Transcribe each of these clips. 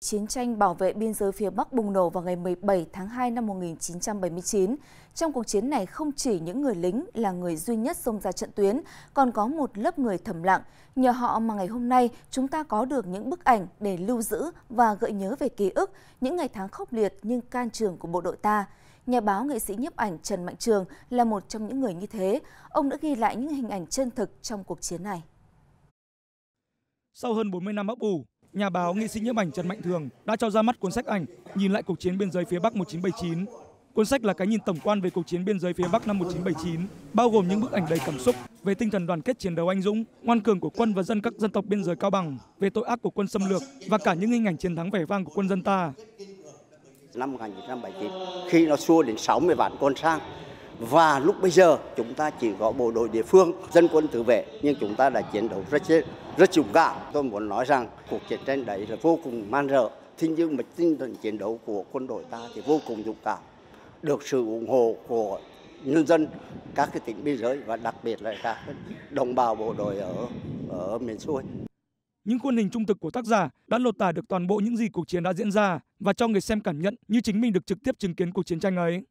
Chiến tranh bảo vệ biên giới phía Bắc bùng nổ vào ngày 17 tháng 2 năm 1979. Trong cuộc chiến này không chỉ những người lính là người duy nhất xông ra trận tuyến, còn có một lớp người thầm lặng. Nhờ họ mà ngày hôm nay chúng ta có được những bức ảnh để lưu giữ và gợi nhớ về ký ức, những ngày tháng khốc liệt nhưng can trường của bộ đội ta. Nhà báo nghệ sĩ nhiếp ảnh Trần Mạnh Trường là một trong những người như thế. Ông đã ghi lại những hình ảnh chân thực trong cuộc chiến này. Sau hơn 40 năm ấp ủ, nhà báo nghệ sĩ nhiếp ảnh Trần Mạnh Thường đã cho ra mắt cuốn sách ảnh nhìn lại cuộc chiến biên giới phía Bắc 1979. Cuốn sách là cái nhìn tổng quan về cuộc chiến biên giới phía Bắc năm 1979, bao gồm những bức ảnh đầy cảm xúc về tinh thần đoàn kết chiến đấu anh dũng, ngoan cường của quân và dân các dân tộc biên giới Cao Bằng, về tội ác của quân xâm lược và cả những hình ảnh chiến thắng vẻ vang của quân dân ta. Năm 1979, khi nó xua đến 60 vạn quân sang, và lúc bây giờ chúng ta chỉ có bộ đội địa phương, dân quân tự vệ nhưng chúng ta đã chiến đấu rất rất dũng cảm. Tôi muốn nói rằng cuộc chiến tranh đấy là vô cùng man rợ. Thế nhưng mà tinh thần chiến đấu của quân đội ta thì vô cùng dũng cảm. Được sự ủng hộ của nhân dân các cái tỉnh biên giới và đặc biệt là các đồng bào bộ đội ở ở miền xuôi. Những khuôn hình trung thực của tác giả đã lột tả được toàn bộ những gì cuộc chiến đã diễn ra và cho người xem cảm nhận như chính mình được trực tiếp chứng kiến cuộc chiến tranh ấy.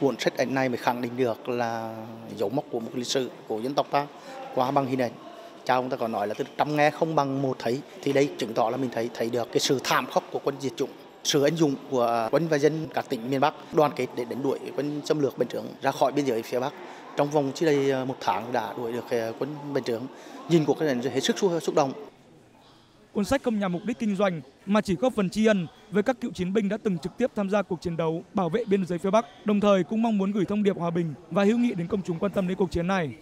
Cuốn sách ảnh này mới khẳng định được là dấu mốc của một lịch sử của dân tộc ta qua bằng hình ảnh. Cha ông ta còn nói là từ trăm nghe không bằng một thấy, thì đây chứng tỏ là mình thấy thấy được cái sự thảm khốc của quân diệt chủng, sự anh dũng của quân và dân các tỉnh miền Bắc đoàn kết để đánh đuổi quân xâm lược Bình trưởng ra khỏi biên giới phía Bắc. Trong vòng chỉ đây ờ, một tháng đã đuổi được ờ, quân Bình trưởng nhìn cuộc cái này hết sức xúc động. Cuốn sách không nhằm mục đích kinh doanh mà chỉ góp phần tri ân với các cựu chiến binh đã từng trực tiếp tham gia cuộc chiến đấu bảo vệ biên giới phía Bắc, đồng thời cũng mong muốn gửi thông điệp hòa bình và hữu nghị đến công chúng quan tâm đến cuộc chiến này.